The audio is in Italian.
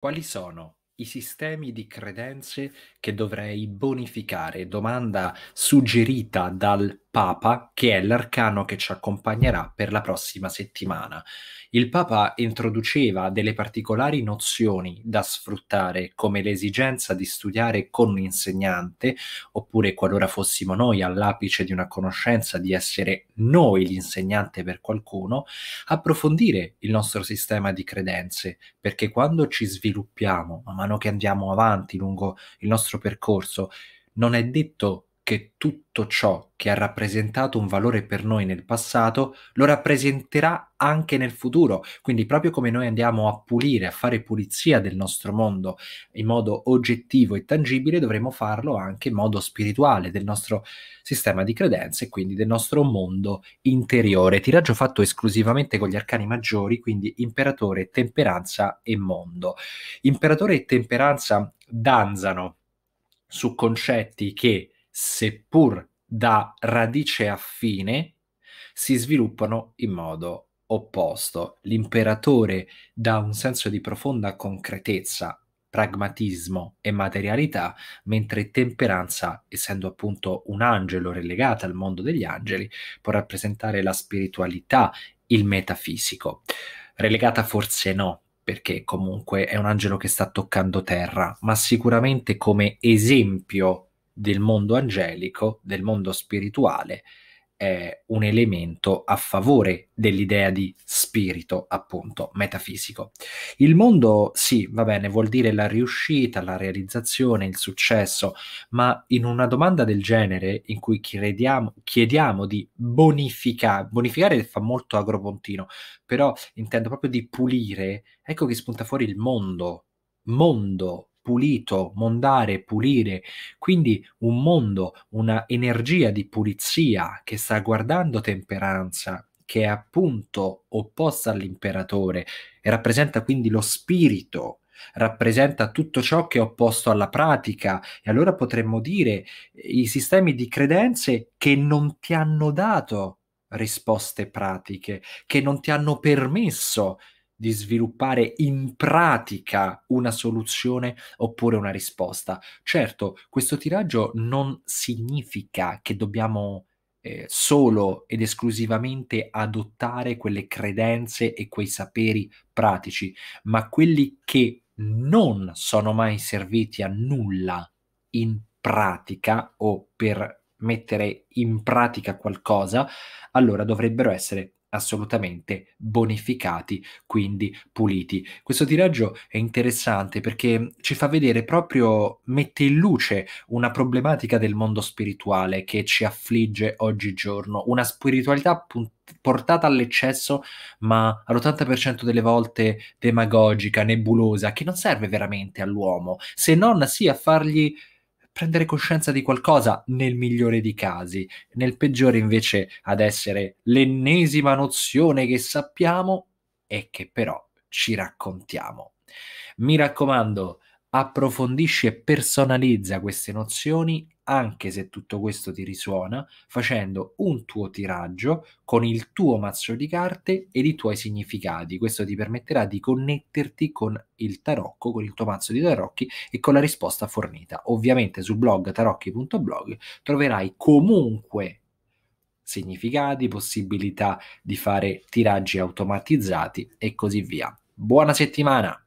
Quali sono i sistemi di credenze che dovrei bonificare? Domanda suggerita dal Papa, che è l'arcano che ci accompagnerà per la prossima settimana. Il Papa introduceva delle particolari nozioni da sfruttare, come l'esigenza di studiare con un insegnante, oppure qualora fossimo noi all'apice di una conoscenza, di essere noi l'insegnante per qualcuno, approfondire il nostro sistema di credenze, perché quando ci sviluppiamo, man mano che andiamo avanti lungo il nostro percorso, non è detto che tutto ciò che ha rappresentato un valore per noi nel passato lo rappresenterà anche nel futuro. Quindi proprio come noi andiamo a pulire, a fare pulizia del nostro mondo in modo oggettivo e tangibile, dovremo farlo anche in modo spirituale del nostro sistema di credenze e quindi del nostro mondo interiore. Tiraggio fatto esclusivamente con gli arcani maggiori, quindi imperatore, temperanza e mondo. Imperatore e temperanza danzano su concetti che seppur da radice affine, si sviluppano in modo opposto. L'imperatore dà un senso di profonda concretezza, pragmatismo e materialità, mentre temperanza, essendo appunto un angelo relegata al mondo degli angeli, può rappresentare la spiritualità, il metafisico. Relegata forse no, perché comunque è un angelo che sta toccando terra, ma sicuramente come esempio del mondo angelico, del mondo spirituale, è un elemento a favore dell'idea di spirito, appunto, metafisico. Il mondo, sì, va bene, vuol dire la riuscita, la realizzazione, il successo, ma in una domanda del genere in cui chiediamo, chiediamo di bonificare, bonificare fa molto agropontino, però intendo proprio di pulire, ecco che spunta fuori il mondo, mondo, pulito, mondare, pulire, quindi un mondo, una energia di pulizia che sta guardando temperanza, che è appunto opposta all'imperatore e rappresenta quindi lo spirito, rappresenta tutto ciò che è opposto alla pratica. E allora potremmo dire i sistemi di credenze che non ti hanno dato risposte pratiche, che non ti hanno permesso di sviluppare in pratica una soluzione oppure una risposta. Certo, questo tiraggio non significa che dobbiamo eh, solo ed esclusivamente adottare quelle credenze e quei saperi pratici, ma quelli che non sono mai serviti a nulla in pratica o per mettere in pratica qualcosa, allora dovrebbero essere assolutamente bonificati, quindi puliti. Questo tiraggio è interessante perché ci fa vedere proprio, mette in luce una problematica del mondo spirituale che ci affligge oggigiorno, una spiritualità punt- portata all'eccesso, ma all'80% delle volte demagogica, nebulosa, che non serve veramente all'uomo, se non sia fargli prendere coscienza di qualcosa nel migliore dei casi, nel peggiore invece ad essere l'ennesima nozione che sappiamo e che però ci raccontiamo. Mi raccomando, approfondisci e personalizza queste nozioni anche se tutto questo ti risuona, facendo un tuo tiraggio con il tuo mazzo di carte ed i tuoi significati. Questo ti permetterà di connetterti con il tarocco, con il tuo mazzo di tarocchi e con la risposta fornita. Ovviamente sul blog tarocchi.blog troverai comunque significati, possibilità di fare tiraggi automatizzati e così via. Buona settimana!